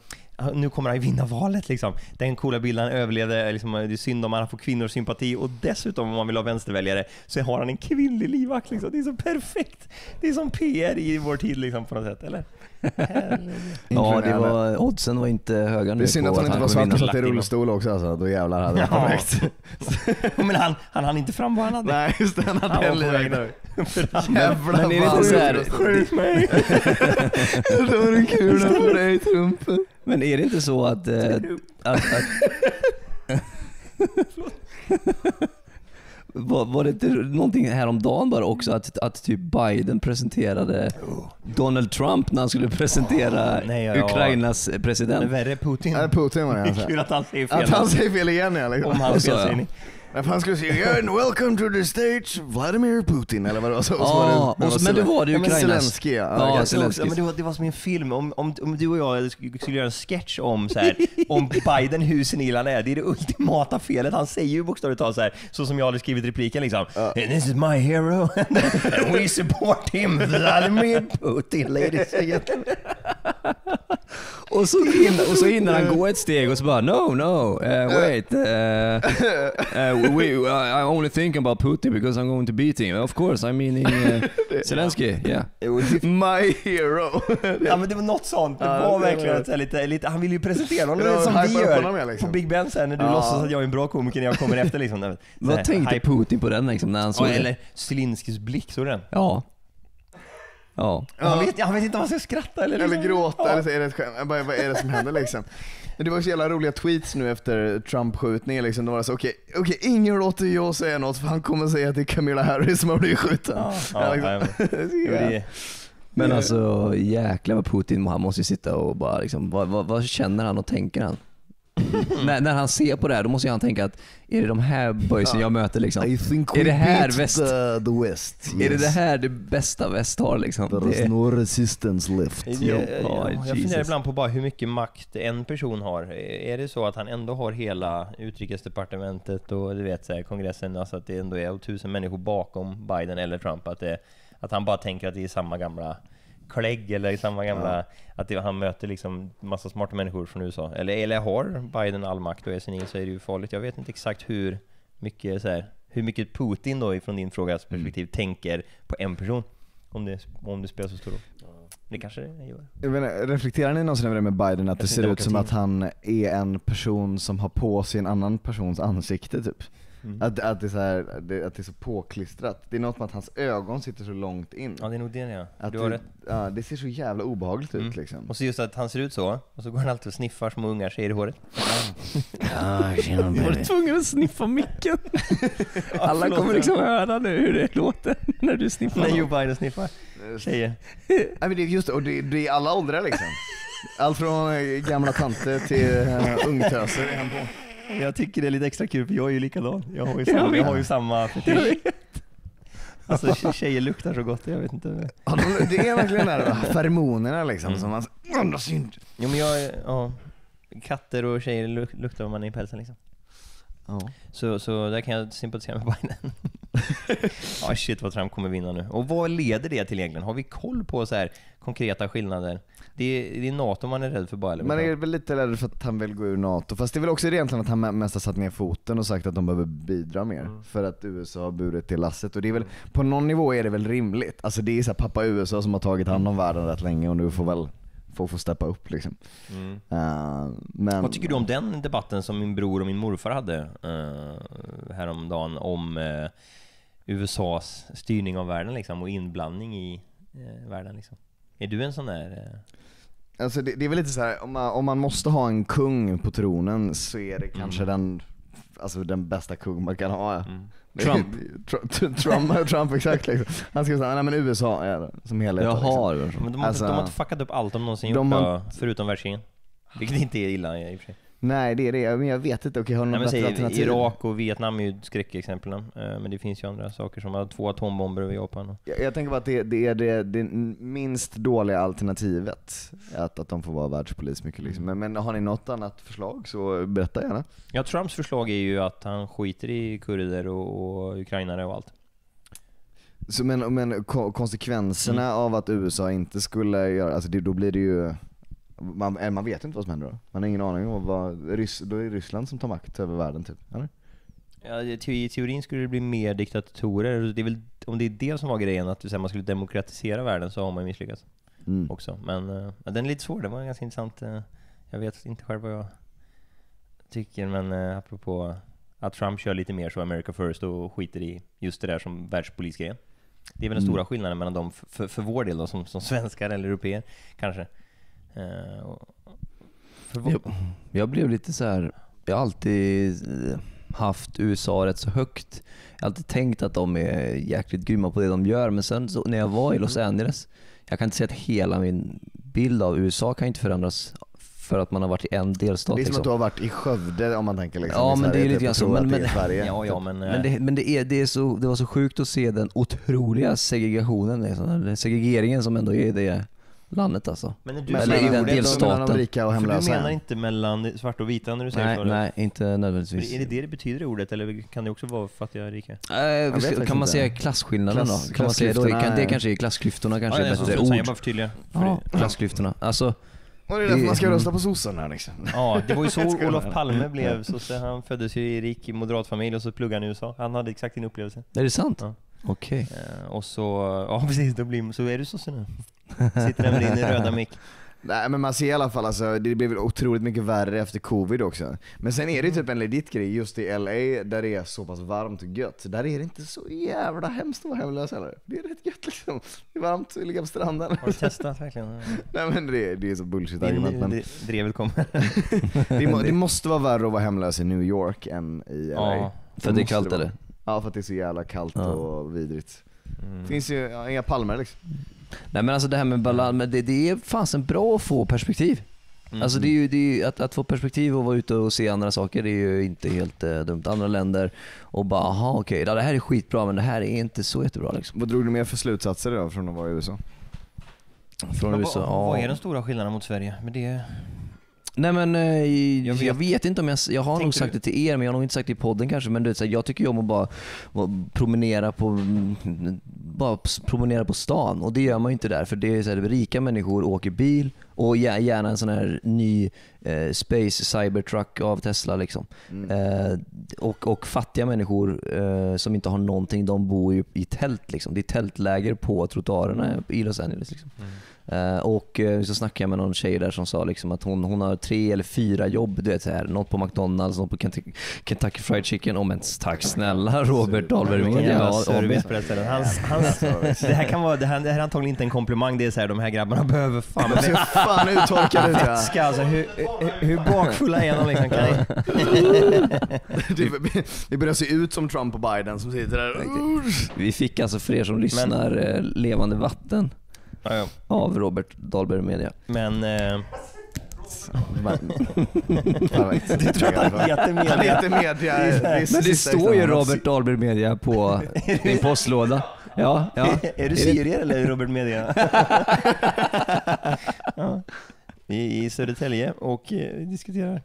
Speaker 2: nu kommer han ju vinna valet liksom. Den coola bilden, han överlevde, liksom, det är synd om han får kvinnors sympati och dessutom om man vill ha vänsterväljare så har han en kvinnlig livvakt liksom. Det är så perfekt! Det är som PR i vår tid liksom på något sätt, eller?
Speaker 4: Ja, det var, oddsen var inte höga nu
Speaker 1: Det är synd
Speaker 4: på
Speaker 1: att hon inte var svart och satt i rullstol också alltså. Då jävlar hade det
Speaker 2: Ja. men han, han hann inte fram vad han hade.
Speaker 1: Nej just det, han hade
Speaker 2: Han
Speaker 1: en
Speaker 2: på
Speaker 1: livvakt
Speaker 2: han-
Speaker 1: Jävlar
Speaker 4: men är det inte
Speaker 1: vad
Speaker 4: så här-
Speaker 1: sjukt.
Speaker 2: Skjut mig!
Speaker 1: Jag tar en kula för dig Trumpen.
Speaker 4: Men är det inte så att... Eh, att, att var, var det inte någonting häromdagen bara också att, att typ Biden presenterade Donald Trump när han skulle presentera
Speaker 2: Nej, ja, ja.
Speaker 4: Ukrainas president?
Speaker 2: värre Putin.
Speaker 1: Nej, Putin var det
Speaker 2: Det är
Speaker 1: alltså.
Speaker 2: kul att han säger fel.
Speaker 1: Att han säger fel igen ja liksom.
Speaker 2: Om han
Speaker 4: Så, ja.
Speaker 1: Nej, för han skulle säga "And welcome to the stage Vladimir Putin eller vad det var. Så, så var
Speaker 4: Ja,
Speaker 1: det,
Speaker 4: och så- men det var det
Speaker 1: ja, men
Speaker 4: Ukrainas-
Speaker 1: Zelensky ja.
Speaker 4: Ja,
Speaker 1: ja,
Speaker 4: Zelensky.
Speaker 2: Ja, men det, var, det var som en film, om, om, om du och jag sk- skulle göra en sketch om så här, om Biden hur senil han är, det är det ultimata felet. Han säger ju bokstavligt talat så här, så som jag hade skrivit repliken liksom. And this is my hero, and we support him, Vladimir Putin, ladies and gentlemen.
Speaker 4: Och så, in, och så hinner han gå ett steg och så bara no, no, uh, wait. Uh, uh, we, I only think about Putin because I'm going to beat him. Of course, I'm meaning Zelensky. Yeah.
Speaker 1: My hero.
Speaker 2: Ja men det var något sånt, det var verkligen här lite, lite, han vill ju presentera honom
Speaker 1: Ja,
Speaker 2: som vi gör
Speaker 1: liksom.
Speaker 2: på Big Ben sen när du
Speaker 1: Ja.
Speaker 2: låtsas att jag är en bra komiker när jag kommer efter liksom.
Speaker 4: Vad tänkte. Putin på den liksom när han såg det?
Speaker 2: eller Zelinskys blick, såg du den?
Speaker 4: Ja. Ja.
Speaker 2: Han, vet, han vet inte om han ska skratta eller,
Speaker 1: Eller
Speaker 2: liksom.
Speaker 1: gråta,
Speaker 2: Ja.
Speaker 1: eller så är det ett skämt. Bara, Vad är det som händer liksom? Det var så jävla roliga tweets nu efter Trump-skjutningen liksom. Var så okej, okej ingen låter jag säga något för han kommer säga att det är Camilla Harris som har blivit skjuten.
Speaker 2: Ja, ja,
Speaker 1: liksom.
Speaker 2: ja, men-
Speaker 4: Men alltså jäklar vad Putin, han måste ju sitta och bara liksom, vad, vad, vad känner han och tänker han? När, när han ser på det här då måste han tänka att, är det de här boysen jag möter liksom?
Speaker 1: I think
Speaker 4: Är det här
Speaker 1: beat
Speaker 4: väst?
Speaker 1: The, the West.
Speaker 4: Är det det här det bästa väst har liksom?
Speaker 1: There is
Speaker 4: Det,
Speaker 1: no resistance left.
Speaker 2: Ja,
Speaker 4: Ja,
Speaker 2: ja, jag funderar ibland på bara hur mycket makt en person har. Är det så att han ändå har hela utrikesdepartementet och du vet så här, kongressen, alltså att det ändå är tusen människor bakom Biden eller Trump, att, det, att han bara tänker att det är samma gamla klägg eller samma gamla, att det, han möter liksom massa smarta människor från USA. Eller, eller har Biden all makt och är senil så är det ju farligt. Jag vet inte exakt hur mycket så här, hur mycket Putin då ifrån din frågas perspektiv tänker på en person. Om det, om det spelar så stor roll. Det kanske det gör.
Speaker 1: Jag inte, reflekterar ni någonsin över det med Biden, att det ser ut som att han är en person som har på sig en annan persons ansikte typ?
Speaker 2: Mm.
Speaker 1: Att, att, det är så här, det, att det är så påklistrat. Det är något med att hans ögon sitter så långt in.
Speaker 2: Ja, det är nog det ja.
Speaker 1: Att
Speaker 2: Du har
Speaker 1: det,
Speaker 2: rätt.
Speaker 1: Ja, det ser så jävla obehagligt ut
Speaker 2: Mm.
Speaker 1: liksom.
Speaker 2: Och så just att han ser ut så, och så går han alltid och sniffar små ungar tjejer i håret.
Speaker 1: Ah, tjena,
Speaker 4: var du tvungen att sniffa micken? Alla kommer liksom höra nu hur det låter när du sniffar.
Speaker 2: När Joe Biden sniffar tjejer.
Speaker 1: Nej men det är just och det, det är alla åldrar liksom. Allt från eh, gamla tanter till uh, ungtöser är han på.
Speaker 2: Jag tycker det är lite extra kul för jag är ju likadan. Jag har ju samma, jag har ju samma fetisch. Alltså tje- tjejer luktar så gott, jag vet inte.
Speaker 1: Ja, de, det är verkligen de här feromonerna liksom som man andas in.
Speaker 2: Jo men jag, ja. Katter och tjejer luk- luktar vad man är i pälsen liksom.
Speaker 1: Ja.
Speaker 2: Så, så där kan jag sympatisera med Biden. Ja shit vad Trump kommer vinna nu. Och vad leder det till egentligen? Har vi koll på så här konkreta skillnader? Det är, det är NATO man är rädd för bara eller?
Speaker 1: Man är väl lite rädd för att han vill gå ur NATO, fast det är väl också egentligen att han mest har satt ner foten och sagt att de behöver bidra mer. För att USA har burit till lasset. Och det är väl, på någon nivå är det väl rimligt. Alltså det är så pappa USA som har tagit hand om världen rätt länge och nu får väl få, få steppa upp liksom.
Speaker 2: Mm.
Speaker 1: Uh, men,
Speaker 2: Vad tycker du om den debatten som min bror och min morfar hade uh, häromdagen om uh, USAs styrning av världen liksom, och inblandning i eh, världen. Liksom. Är du en sån där... Eh...
Speaker 1: Alltså det, det är väl lite så här, om man, om man måste ha en kung på tronen så är det kanske
Speaker 2: Mm.
Speaker 1: den, alltså den bästa kung man kan ha.
Speaker 2: Mm.
Speaker 4: Trump.
Speaker 1: Trump, Trump, Trump exakt liksom. Han ska säga, nej men USA är det som helhet. liksom.
Speaker 4: Jaha,
Speaker 2: Men de har,
Speaker 1: Alltså-
Speaker 2: de har inte fuckat upp allt de någonsin
Speaker 1: De
Speaker 2: gjort,
Speaker 1: har-
Speaker 2: då, förutom världskrigen. Vilket inte är illa i och för sig.
Speaker 1: Nej det är det, men jag vet inte, okej har något bättre alternativ?
Speaker 2: Irak och Vietnam är ju skräckexemplen. Eh, Men det finns ju andra saker som två atombomber över Japan.
Speaker 1: Jag, jag tänker bara att det, det är det, det minst dåliga alternativet, att, att de får vara världspolis mycket liksom. men, men har ni något annat förslag så berätta gärna.
Speaker 2: Ja, Trumps förslag är ju att han skiter i kurder och, och ukrainare och allt.
Speaker 1: Så men, men ko- konsekvenserna
Speaker 2: Mm.
Speaker 1: av att USA inte skulle göra, alltså det, då blir det ju man, eh, man vet inte vad som händer då. Man har ingen aning om vad, Ryss, då är det Ryssland som tar makt över världen typ, eller?
Speaker 2: Ja, I teorin skulle det bli mer diktatorer. Det är väl, om det är det som var grejen, att man skulle demokratisera världen, så har man misslyckats
Speaker 1: Mm.
Speaker 2: också. Men eh, ja, den är lite svår, det var ganska intressant. eh, Jag vet inte själv vad jag tycker, men apropå att Trump kör lite mer så America first och skiter i just det där som världspolisgrejen. Det är väl den
Speaker 1: Mm.
Speaker 2: stora skillnaden mellan dem, för, för vår del då, som, som svenskar eller europeer kanske.
Speaker 4: Jag, jag blev lite så här. jag har alltid eh, haft USA rätt så högt. Jag har alltid tänkt att de är jäkligt grymma på det de gör, men sen så, när jag var i Los Angeles, jag kan inte säga att hela min bild av USA kan inte förändras för att man har varit i en delstat.
Speaker 1: Det är som
Speaker 4: liksom.
Speaker 1: att du har varit i Skövde om man tänker liksom
Speaker 4: Ja,
Speaker 1: i
Speaker 4: men det är
Speaker 1: Sverige,
Speaker 4: lite
Speaker 1: typ,
Speaker 4: grann så, men-
Speaker 1: att det är
Speaker 4: men-
Speaker 1: Sverige.
Speaker 2: ja, ja, men, eh,
Speaker 4: Men, det, men det, är, det, är så, det var så sjukt att se den otroliga segregationen, liksom, segregeringen som ändå är det landet alltså.
Speaker 2: men är du
Speaker 4: Eller i den
Speaker 2: det är
Speaker 4: delstaten.
Speaker 1: mellan de rika och
Speaker 2: För du
Speaker 1: hemlösa.
Speaker 2: menar inte mellan svart och vita när du säger
Speaker 4: Nej,
Speaker 2: så?
Speaker 4: nej, inte nödvändigtvis.
Speaker 2: Är det det det betyder i ordet, eller kan det också vara fattiga och rika?
Speaker 1: Vet
Speaker 4: ska- kan man säga klasskillnaden
Speaker 1: Klass-
Speaker 4: då? Kan man säga då? Det, kan, det kanske är klassklyftorna kanske
Speaker 2: ja,
Speaker 4: är
Speaker 2: jag
Speaker 4: bättre
Speaker 2: jag
Speaker 4: ord.
Speaker 2: bara förtydliga.
Speaker 4: Ja, klassklyftorna. Alltså,
Speaker 1: Och det är därför man ska rösta på sossarna liksom.
Speaker 2: Ja, det var ju så
Speaker 1: Jag.
Speaker 2: Olof Palme blev sosse. Han föddes ju i rik moderatfamilj och så pluggade han i USA. Han hade exakt din upplevelse.
Speaker 4: är det sant?
Speaker 2: Ja.
Speaker 4: Okej.
Speaker 2: Eh, och så, ja precis, då blir, så är du sosse nu. Sitter där med din röda mick.
Speaker 1: Nej men man ser i alla fall alltså, det blev väl otroligt mycket värre efter covid också. Men sen är det ju typ en legit grej just i LA där det är så pass varmt och gött. Där är det inte så jävla hemskt att vara hemlös heller. Det är rätt gött liksom. Det är varmt att ligga på stranden.
Speaker 2: Har du testat verkligen?
Speaker 1: Nej men det, är- det är så bullshit argument men
Speaker 2: det- drevet kommer.
Speaker 1: det, må, det måste vara värre att vara hemlös i New York än i LA.
Speaker 2: Ja.
Speaker 4: För att det är kallt eller?
Speaker 1: Ja för att det är så jävla kallt
Speaker 4: Ja.
Speaker 1: och vidrigt.
Speaker 2: Mm.
Speaker 1: Finns ju ja, inga palmer liksom.
Speaker 4: Nej men alltså det här med balans, men det, det är fasen bra att få perspektiv.
Speaker 2: Mm.
Speaker 4: Alltså det är ju, det är ju att, att få perspektiv och vara ute och se andra saker, det är ju inte helt eh, dumt. Andra länder och bara, aha okej, ja, det här är skitbra men det här är inte så jättebra liksom.
Speaker 1: Vad drog du mer för slutsatser då från att vara i USA?
Speaker 4: Från
Speaker 2: Vad-
Speaker 4: USA.
Speaker 2: vad, vad
Speaker 4: ja.
Speaker 2: är den stora skillnaden mot Sverige? Men det,
Speaker 4: Nej men eh, jag,
Speaker 2: Jag
Speaker 4: vet,
Speaker 2: vet.
Speaker 4: inte om jag, jag har nog
Speaker 2: Tänkte
Speaker 4: sagt
Speaker 2: du-
Speaker 4: det till er men jag har nog inte sagt det i podden kanske men du vet, så här, jag tycker ju om att bara, bara promenera på mm, bara promenera på stan och det gör man ju inte där för det är så här, rika människor åker bil och gär- gärna en sån här ny eh, Space Cybertruck av Tesla liksom.
Speaker 1: Mm.
Speaker 4: Eh, och, och fattiga människor eh, som inte har någonting, de bor ju i tält liksom. Det är tältläger på trottoarerna i Los Angeles liksom. Eh, och eh, så snackade jag med någon tjej där som sa liksom att hon, hon har tre eller fyra jobb. Du vet, så här, något på McDonalds, något på Kentucky, Kentucky Fried Chicken. Oh, men tack snälla Robert Dahlberg Ja,
Speaker 2: service på det här stället. Hans, hans, det, här kan vara, det, här, det här är antagligen inte en komplimang, det är så här, de här grabbarna behöver fan
Speaker 1: ser fan uttorkad ut ja.
Speaker 2: vätska alltså. Hur, hur, hur bakfulla är de liksom? Kan
Speaker 1: det, det börjar se ut som Trump och Biden som sitter där.
Speaker 4: Vi fick alltså för er som lyssnar eh, levande vatten
Speaker 2: Ja, ja.
Speaker 4: av Robert Dahlberg Media.
Speaker 2: Men... Eh, du tror att han heter
Speaker 1: Han
Speaker 2: media?
Speaker 1: heter media. Det är
Speaker 4: Men det står ju. Robert Dahlberg Media på min postlåda. Ja, ja.
Speaker 2: Är du syrier eller Robert Media? ja. Vi är i Södertälje och eh, diskuterar.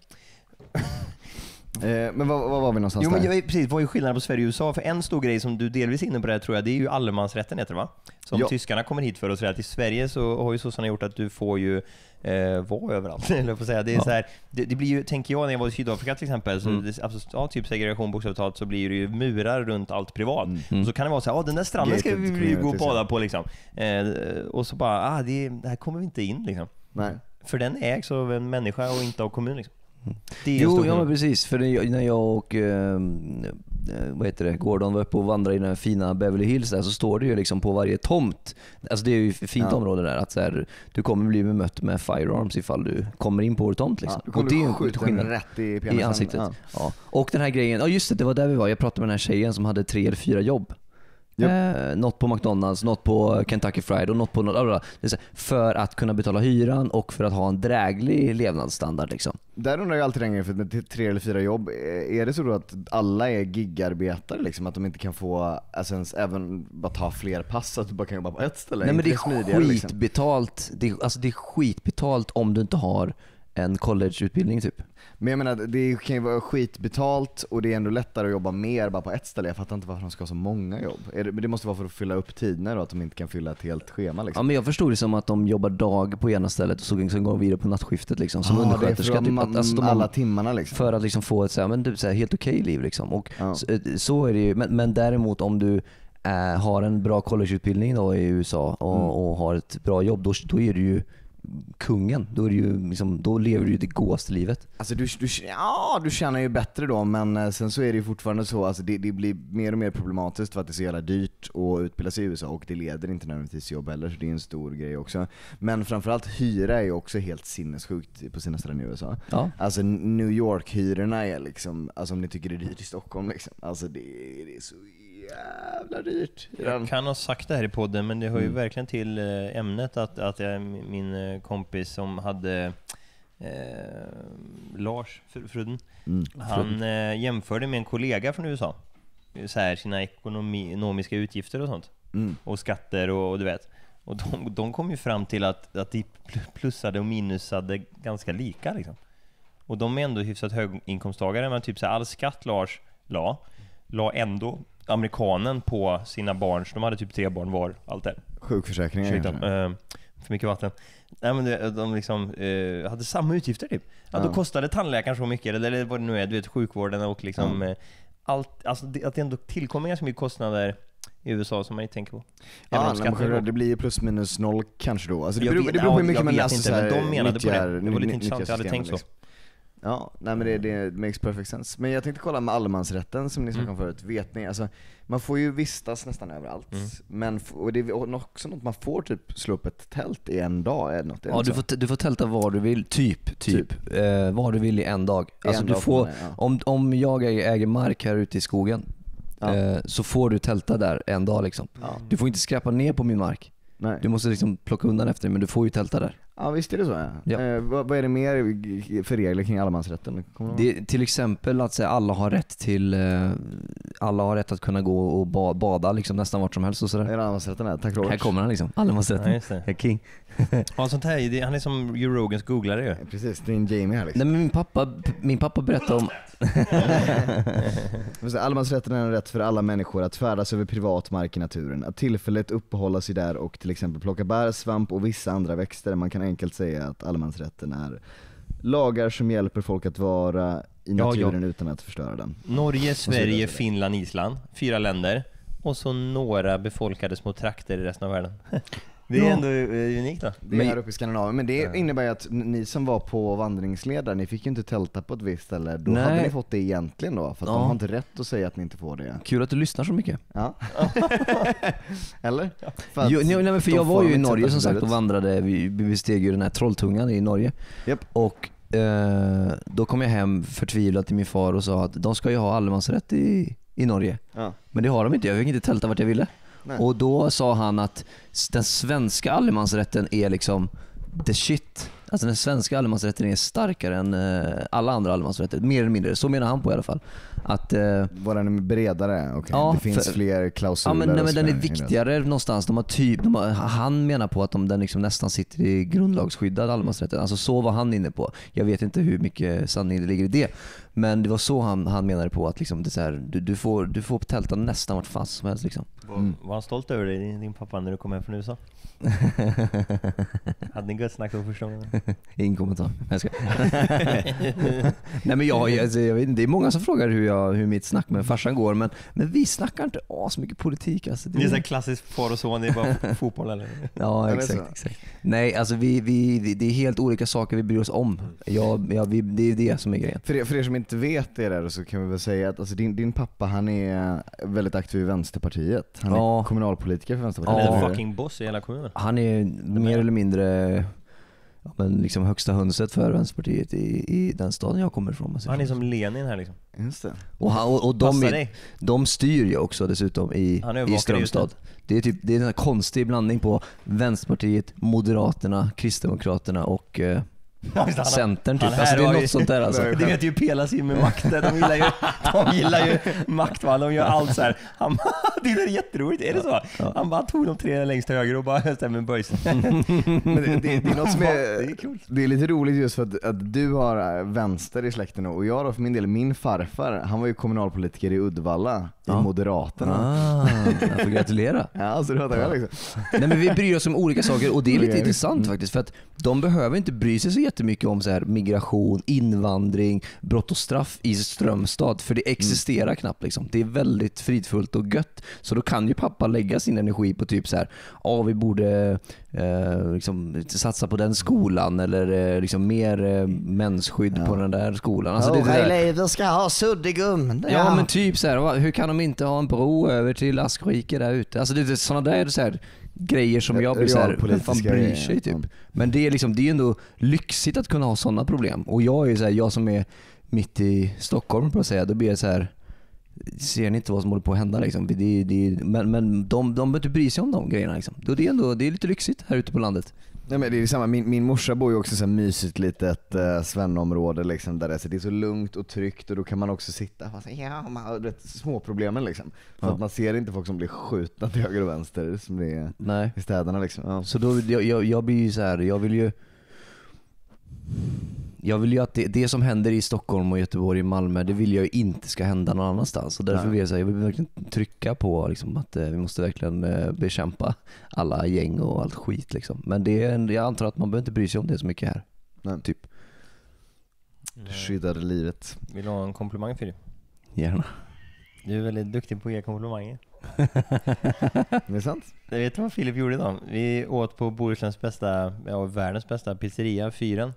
Speaker 1: Eh, Men var, var var vi någonstans
Speaker 2: Jo men
Speaker 1: där?
Speaker 2: precis, vad är skillnaden på Sverige och USA? För en stor grej som du delvis är inne på det här tror jag, det är ju allemansrätten heter det va? Som
Speaker 1: Ja.
Speaker 2: tyskarna kommer hit för och säger att i Sverige så har ju sossarna gjort att du får ju eh, vara överallt, eller på säga. Det, är
Speaker 4: Ja.
Speaker 2: så här, det, det blir ju, tänker jag när jag var i Sydafrika till exempel, så
Speaker 4: Mm.
Speaker 2: det, alltså, ja, typ segregation bokstavligt talat, så blir det ju murar runt allt privat.
Speaker 4: Mm.
Speaker 2: Och så kan det vara så här, ah, den där stranden ska
Speaker 1: Gated
Speaker 2: vi gå och
Speaker 1: communities,
Speaker 2: bada på liksom. Eh, och så bara, ah, det, det här kommer vi inte in liksom.
Speaker 1: Nej.
Speaker 2: För den ägs av en människa och inte av kommun liksom.
Speaker 4: Jo, ja men precis. För när jag, och eh, eh, vad heter det, Gordon var uppe och vandrade i den fina Beverly Hills där, så står det ju liksom på varje tomt, alltså det är ju ett fint
Speaker 1: Ja.
Speaker 4: område där, att så här, du kommer bli bemött med firearms ifall du kommer in på vår tomt liksom.
Speaker 1: Ja,
Speaker 4: och det är ju skillnad.
Speaker 1: rätt i
Speaker 4: I ansiktet.
Speaker 1: Ja.
Speaker 4: Ja. Och den här grejen, ja just det, det var där vi var. Jag pratade med den här tjejen som hade tre eller fyra jobb.
Speaker 1: Japp.
Speaker 4: Eh, något på McDonalds, något på Kentucky Fried och något på något, bla, för att kunna betala hyran och för att ha en dräglig levnadsstandard. Liksom.
Speaker 1: Där undrar jag alltid längre, för med tre eller fyra jobb, eh, är det så då att alla är gigarbetare liksom? Att de inte kan få, alltså ens, även bara ta fler pass, att du bara kan jobba på ett ställe?
Speaker 4: Nej men det är
Speaker 1: liksom?
Speaker 4: skitbetalt. Det är, alltså det är skitbetalt om du inte har en collegeutbildning typ.
Speaker 1: Men jag menar, det kan ju vara skitbetalt och det är ändå lättare att jobba mer bara på ett ställe. Jag fattar inte varför de ska ha så många jobb. Det, men det måste vara för att fylla upp tiderna då, att de inte kan fylla ett helt schema
Speaker 4: Ja
Speaker 1: liksom.
Speaker 4: men jag förstod det som att de jobbar dag på ena stället och så sen går de vidare på nattskiftet liksom, som
Speaker 1: Ah, det
Speaker 4: undersköterska. Typ, att, alltså, de
Speaker 1: alla timmarna liksom.
Speaker 4: För att liksom få ett så här, men, du, så här, helt okej liv. Liksom. Och
Speaker 1: Ja.
Speaker 4: så, eh, så är det ju. Men, men däremot om du eh, har en bra collegeutbildning då i USA och,
Speaker 1: Mm.
Speaker 4: och har ett bra jobb, då, då är du ju kungen. Då, är du ju liksom, då lever du ju det godaste livet.
Speaker 1: Alltså du, du, ja, du tjänar ju bättre då men eh, sen så är det ju fortfarande så, alltså det, det blir mer och mer problematiskt för att det är så jävla dyrt att utbilda sig i USA och det leder inte nödvändigtvis till jobb heller så det är en stor grej också. Men framförallt hyra är ju också helt sinnessjukt på sina ställen i USA.
Speaker 4: Ja.
Speaker 1: Alltså New York-hyrorna är liksom, alltså om ni tycker det är dyrt i Stockholm liksom, alltså det, det är så jävla dyrt.
Speaker 2: Jag kan ha sagt det här i podden, men det hör ju
Speaker 1: Mm.
Speaker 2: verkligen till eh, ämnet att, att jag, min eh, kompis som hade eh, Lars Fr- Fruden,
Speaker 1: Mm.
Speaker 2: han eh, jämförde med en kollega från USA. Så här, sina ekonomi, ekonomiska utgifter och sånt.
Speaker 1: Mm.
Speaker 2: Och skatter och, och du vet. Och de, de kom ju fram till att, att de pl- plussade och minusade ganska lika liksom. Och de är ändå hyfsat höginkomsttagare, men typ så här, all skatt Lars la, la ändå amerikanen på sina barn, så de hade typ tre barn var, allt det.
Speaker 1: Sjukförsäkringen
Speaker 2: Ursäkta, eh, för mycket vatten. Nej men det, de liksom eh, hade samma utgifter typ. Ja, Då kostade tandläkaren så mycket, eller, vad det nu är, du vet sjukvården och liksom
Speaker 1: Ja.
Speaker 2: eh, allt, alltså det, att det ändå tillkommer ganska mycket kostnader i USA som man inte tänker på.
Speaker 1: Ja, nej, men det blir ju plus minus noll kanske då. Alltså det
Speaker 2: Jag
Speaker 1: beror,
Speaker 2: vet-
Speaker 1: det beror på hur mycket man alltså,
Speaker 2: inte, men de menade på det. Det var lite intressant, jag hade tänkt så.
Speaker 1: liksom. Ja, nej men det, det makes perfect sense. Men jag tänkte kolla med allemansrätten som ni snackade om förut. Vet ni, alltså, man får ju vistas nästan överallt.
Speaker 2: Mm.
Speaker 1: Men, och det är också något man får typ slå upp ett tält i en dag. Det något,
Speaker 4: Ja, du, får, du får tälta var du vill, typ. typ. Eh, var du vill i en dag.
Speaker 1: I
Speaker 4: Alltså,
Speaker 1: en
Speaker 4: du
Speaker 1: dag
Speaker 4: får,
Speaker 1: man, ja.
Speaker 4: om, om jag äger, äger mark här ute i skogen
Speaker 1: Ja.
Speaker 4: eh, så får du tälta där en dag. Liksom.
Speaker 1: Ja.
Speaker 4: Du får inte skräpa ner på min mark.
Speaker 1: Nej.
Speaker 4: Du måste liksom plocka undan efter dig, men du får ju tälta där.
Speaker 1: Ja visst är det så ja.
Speaker 4: Ja.
Speaker 1: Eh, vad, vad är det mer för regler kring allemansrätten?
Speaker 4: Det är till exempel att säga, alla har rätt till eh, alla har rätt att kunna gå och ba, bada liksom, nästan vart som helst och sådär.
Speaker 1: Är det allemansrätten här? Tack Robert.
Speaker 4: Här kommer han liksom, allemansrätten.
Speaker 2: Ja,
Speaker 4: är king.
Speaker 2: Ja, sånt här, det- han är som Joe Rogans googlare ju.
Speaker 1: Precis, det är en Jamie här liksom.
Speaker 4: Nej men min pappa, min pappa berättade om,
Speaker 1: Allemansrätten är en rätt för alla människor att färdas över privat mark i naturen, att tillfälligt uppehålla sig där och till exempel plocka bär, svamp och vissa andra växter. Man kan enkelt säga att allemansrätten är lagar som hjälper folk att vara i
Speaker 4: Ja,
Speaker 1: naturen utan att förstöra den.
Speaker 2: Norge. Sverige, Finland, Island. Fyra länder. Och så några befolkade små trakter i resten av världen. Det är
Speaker 4: Ja.
Speaker 2: ändå eh, unikt då.
Speaker 1: Det är
Speaker 4: Men-
Speaker 1: här uppe i Skandinavien, men det innebär ju att ni som var på vandringsled där, ni fick ju inte tälta på ett visst ställe. Då
Speaker 4: Nej.
Speaker 1: hade ni fått det egentligen då, för att
Speaker 4: Ja.
Speaker 1: de har inte rätt att säga att ni inte får det.
Speaker 4: kul att du lyssnar så mycket.
Speaker 1: Ja. Eller? För
Speaker 4: Jo, nej, nej, men för jag var ju i Norge som sagt och vandrade, vi, vi besteg ju den här Trolltungan i Norge.
Speaker 1: Japp.
Speaker 4: Och eh, då kom jag hem förtvivlad till min far och sa att de ska ju ha allemansrätt i, i Norge.
Speaker 1: Ja.
Speaker 4: Men det har de inte, jag fick inte tälta vart jag ville.
Speaker 1: Nej.
Speaker 4: Och då sa han att den svenska allemansrätten är liksom the shit. Alltså den svenska allemansrätten är starkare än eh, alla andra allemansrätter, mer eller mindre. Så menar han på i alla fall. Att, eh,
Speaker 1: Var den bredare? Okej,
Speaker 4: Ja,
Speaker 1: det finns
Speaker 4: för-
Speaker 1: fler
Speaker 4: ja,
Speaker 1: klausuler
Speaker 4: men, nej, men den är viktigare någonstans. De har typ, de har, han menar på att de, den liksom nästan sitter i grundlagsskyddad allemansrätten. Alltså så var han inne på. Jag vet inte hur mycket sanning det ligger i det. Men det var så han, han menade på att liksom det är så här, du, du, får, du får tälta nästan vart fast som helst. Liksom.
Speaker 2: Var, var han stolt över dig, din, din pappa, när du kom hem från USA? Hade ni gött snack då första gången?
Speaker 4: Ingen kommentar. Jag ska. Nej men jag, alltså, jag vet det är många som frågar hur, jag, hur mitt snack med farsan går men, men vi snackar inte as mycket politik alltså.
Speaker 2: Det är så här klassiskt far och son, det är bara fotboll eller?
Speaker 4: Ja exakt, exakt. Nej alltså vi, vi, vi, det är helt olika saker vi bryr oss om. Jag, jag, vi, det är det som är grejen.
Speaker 1: För er, för er som inte vet det där så kan vi väl säga att alltså, din, din pappa han är väldigt aktiv i Vänsterpartiet. Han är
Speaker 4: Ja.
Speaker 1: kommunalpolitiker för
Speaker 2: Han
Speaker 1: Vänsterpartiet.
Speaker 2: är
Speaker 4: Ja.
Speaker 2: the fucking boss i hela kommunen.
Speaker 4: Han är mer eller mindre ja, men liksom högsta hönset för Vänsterpartiet i, i den staden jag kommer ifrån. om man säger
Speaker 2: Han är
Speaker 4: så.
Speaker 2: som Lenin här liksom.
Speaker 1: Just det.
Speaker 4: och, han, och, och de,
Speaker 2: Passa
Speaker 4: är,
Speaker 2: dig.
Speaker 4: de styr ju också dessutom i,
Speaker 2: Han övervakar
Speaker 4: i Strömstad. Det är, typ, det är en sån här konstig blandning på Vänsterpartiet, Moderaterna, Kristdemokraterna och eh,
Speaker 2: Ja,
Speaker 4: Centern typ. Alltså, det är något
Speaker 2: ju-
Speaker 4: sånt där alltså.
Speaker 2: Det vet ju Pelas in med makten, de gillar ju, de gillar ju makt va, de gör allt så här. Han, det är jätteroligt, är det så? Han bara tog de tre längst höger och bara stämmer böjs.
Speaker 1: Det, det, det är något som
Speaker 2: Det
Speaker 1: är,
Speaker 2: är kul.
Speaker 1: det är lite roligt just för att, att du har äh, vänster i släkten och jag då för min del, min farfar, han var ju kommunalpolitiker i Uddevalla, i Moderaterna.
Speaker 4: Ah, jag får gratulera.
Speaker 1: Ja, så du fattar jag liksom.
Speaker 4: Nej men vi bryr oss om olika saker och det är lite intressant faktiskt för att de behöver inte bry sig så jättemycket om så här migration, invandring, brott och straff i Strömstad för det existerar knappt liksom. Det är väldigt fridfullt och gött. Så då kan ju pappa lägga sin energi på typ så här, ja vi borde eh, liksom, satsa på den skolan eller eh, liksom mer eh, mensskydd på den där skolan. Alltså, det där.
Speaker 1: elever ska ha suddgum.
Speaker 4: Ja, men typ så här, hur kan de inte ha en bro över till Askrike där ute? Alltså det är sådana där så här, grejer som jag blir så här, vem fan bryr sig typ?
Speaker 1: ja.
Speaker 4: Men det är liksom, det är ändå lyxigt att kunna ha sådana problem. Och jag är så här, jag som är mitt i Stockholm på att säga, då blir jag så här Ser ni inte vad som håller på att hända liksom? Det, det, men men de, de behöver inte bry sig om de grejerna liksom. Det är ändå det är lite lyxigt här ute på landet.
Speaker 1: Nej, men det är samma, min, min morsa bor ju också i här mysigt litet uh, svennområde liksom, där det så, det är så lugnt och tryggt och då kan man också sitta och säga ja, man, vet, små problemen liksom. För
Speaker 4: Ja.
Speaker 1: att man ser inte folk som blir skjutna till höger och vänster som det är
Speaker 4: Nej.
Speaker 1: i städerna liksom. Ja.
Speaker 4: Så då, jag, jag, jag blir ju så här, jag vill ju jag vill ju att det, det som händer i Stockholm och Göteborg och Malmö, det vill jag ju inte ska hända någon annanstans. Och därför
Speaker 1: Nej.
Speaker 4: vill jag, säga, jag vill verkligen trycka på liksom, att eh, vi måste verkligen eh, bekämpa alla gäng och allt skit. Liksom. Men det är, en- jag antar att man behöver inte bry sig om det så mycket här.
Speaker 1: Nej.
Speaker 4: Typ.
Speaker 1: Skyddade livet.
Speaker 2: Vill du ha en komplimang för det?
Speaker 4: Gärna.
Speaker 2: Du är väldigt duktig på att ge komplimanger.
Speaker 1: Det är sant?
Speaker 2: Jag vet vad Filip gjorde idag? Vi åt på Bohusläns bästa, ja världens bästa pizzeria, Fyren.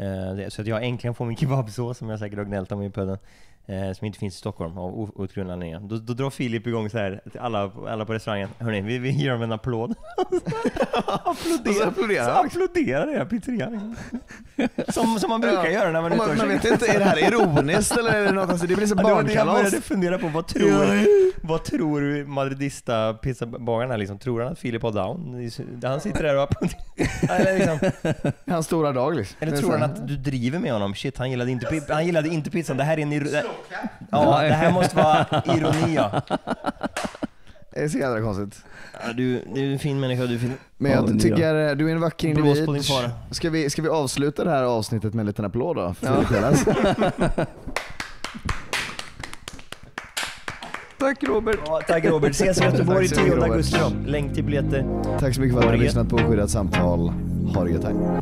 Speaker 2: Eh, så att jag äntligen får min kebabsås som jag säkert har gnällt om i podden. Eh, som inte finns i Stockholm av outgrundliga anledningar. Då, då drar Filip igång så här till alla, alla på restaurangen. Hörni, vi, vi ger dem en applåd. applåderar,
Speaker 1: applåderar
Speaker 2: så applåderar hela pizzerian. Som, som man brukar
Speaker 1: Ja.
Speaker 2: göra när man är ute och
Speaker 1: man, vet inte, är det här ironiskt eller är det något, alltså, det blir så
Speaker 2: det jag
Speaker 1: barnkalas.
Speaker 2: började fundera på. Vad tror, vad tror madridista pizzabagaren här liksom? Tror han att Filip har down? Han sitter där och applåderar. Liksom,
Speaker 1: Hans stora dag liksom.
Speaker 2: eller tror han att du driver med honom? Shit, han gillade inte, han gillade inte pizzan. Det här är en Ja, det här måste vara ironi ja.
Speaker 1: Det är så jävla konstigt.
Speaker 2: ja du, du är en fin människa, du är fin.
Speaker 1: Men
Speaker 4: Ja,
Speaker 1: jag tycker eh, du är en vacker
Speaker 2: Blås
Speaker 1: individ.
Speaker 2: på din fara.
Speaker 1: Ska vi, ska vi avsluta det här avsnittet med en liten applåd då? För Filip Pelas?
Speaker 4: Tack Robert.
Speaker 2: Ja, tack Robert. Ses i Göteborg
Speaker 1: Tack så mycket,
Speaker 2: 10
Speaker 1: Robert.
Speaker 2: augusti då. Länk till biljetter.
Speaker 1: Tack så mycket för att du har lyssnat på Skyddat samtal. Ha det gött här.